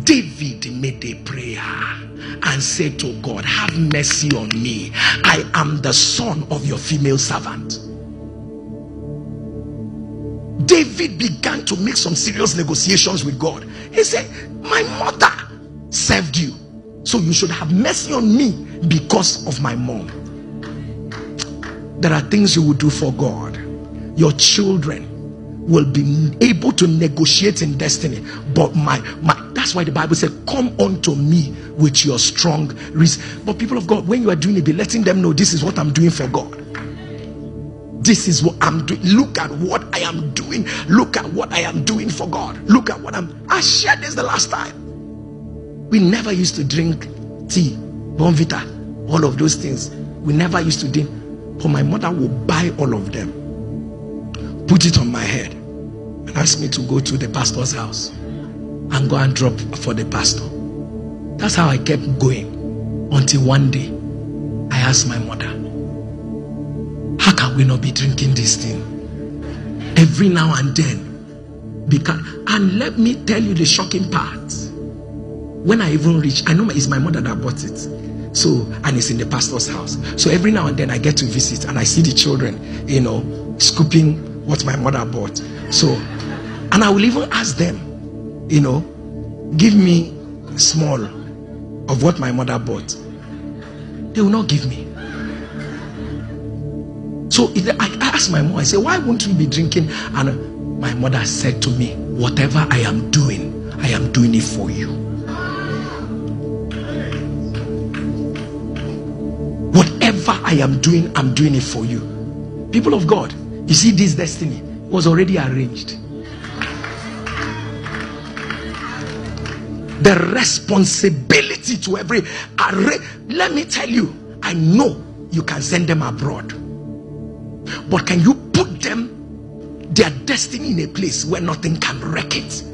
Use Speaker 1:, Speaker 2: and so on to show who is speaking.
Speaker 1: David made a prayer and said to God, Have mercy on me. I am the son of your female servant. David began to make some serious negotiations with God. He said, My mother served you, so you should have mercy on me because of my mom. There are things you will do for God. Your children will be able to negotiate in destiny. But my, my that's why the Bible said, Come unto me with your strong reason. But people of God, when you are doing it, be letting them know this is what I'm doing for God. This is what I'm doing. Look at what I am doing. Look at what I am doing for God. Look at what I'm. I shared this the last time. We never used to drink tea, Bournvita, all of those things. We never used to drink. But my mother will buy all of them, put it on my head, and ask me to go to the pastor's house and go and drop for the pastor. That's how I kept going until one day I asked my mother, How can we not be drinking this thing? Every now and then. Because and let me tell you the shocking part. When I even reach, I know it's my mother that bought it. So, and it's in the pastor's house. So every now and then I get to visit and I see the children, you know, scooping what my mother bought. So, and I will even ask them, you know, give me small of what my mother bought. They will not give me. So I asked my mom, I said, why won't we be drinking? And my mother said to me, whatever I am doing, I am doing it for you. Whatever I am doing, I'm doing it for you. People of God, you see, this destiny was already arranged. The responsibility to every. Let me tell you, I know you can send them abroad, but can you put them, their destiny, in a place where nothing can wreck it?